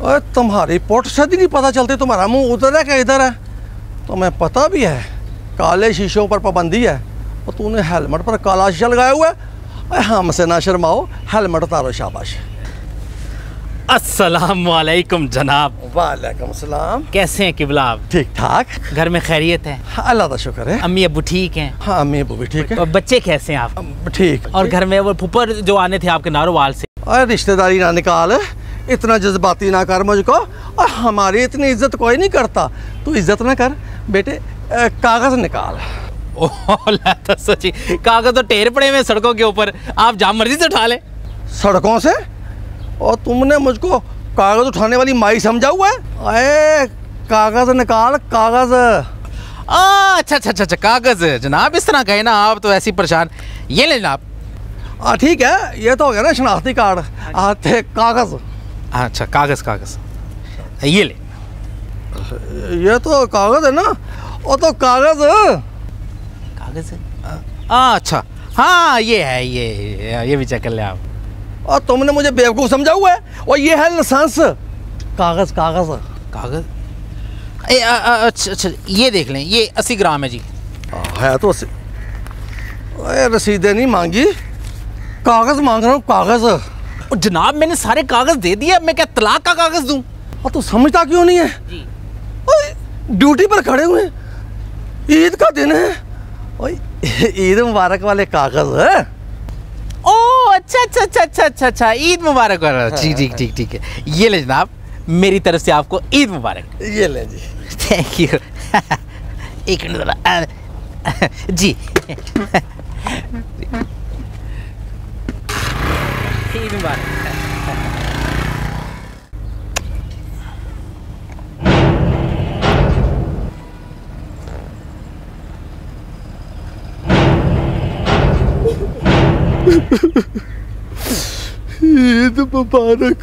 और तुम्हारी पुट से नहीं पता चलती तुम्हारा मुँह उधर है क्या इधर है? तुम्हें पता भी है काले शीशों पर पाबंदी है और तूने हेलमेट पर काला शीशा लगाया हुआ है। हमसे ना शर्माओ हेलमेट उतारो शाबाश। अस्सलाम वालेकुम जनाब। वालेकुम सलाम। कैसे हैं किबला आप? ठीक ठाक घर में खैरियत है? हाँ, अल्लाह का शुक्र है। अम्मी अबू ठीक हैं? हाँ अम्मी अबू भी ठीक है। और बच्चे कैसे हैं आप? ठीक। और घर में वो फुफर जो आने थे आपके नारोवाल से? अरे रिश्तेदारी ना निकाल। इतना जज्बाती ना कर मुझको और हमारी इतनी इज़्ज़त कोई नहीं करता। तू इज़्ज़त ना कर बेटे कागज़ निकाल। ओह तो सची कागज़ तो ढेर पड़े हुए सड़कों के ऊपर। आप जहाँ मर्ज़ी से उठा लें। सड़कों से? और तुमने मुझको कागज़ उठाने वाली माई समझा हुआ है? अरे कागज़ निकाल कागज़। अच्छा अच्छा अच्छा अच्छा कागज़। जनाब इस तरह कहे ना आप तो ऐसी परेशान। ये ले जनाब। हाँ ठीक है ये तो हो गया ना शनाख्ती कार्ड। आते कागज़। अच्छा कागज़ कागज़। ये ले। ये तो कागज़ है ना? वो तो कागज़ कागज़ हाँ? अच्छा। हाँ ये है ये ये भी चेक कर ले आप। और तुमने मुझे बेवकूफ़ समझा हुआ है? और ये है लाइसेंस। कागज़ कागज़। कागज़? अच्छा अच्छा ये देख लें ये अस्सी ग्राम है जी। आ, है तो अस्सी- रसीदें नहीं मांगी। कागज़ मांग रहा हूँ कागज़। और जनाब मैंने सारे कागज़ दे दिए अब मैं क्या तलाक का कागज़ दूँ? और तू समझता क्यों नहीं है? ड्यूटी पर खड़े हुए ईद का दिन है। ईद मुबारक वाले कागज़ है। ओ अच्छा अच्छा अच्छा अच्छा अच्छा अच्छा ईद मुबारक वाला। जी ठीक ठीक ठीक है। ये ले जनाब मेरी तरफ़ से आपको ईद मुबारक। ये ले जी। थैंक यू एक मिनट ईद मुबारक ईद मुबारक।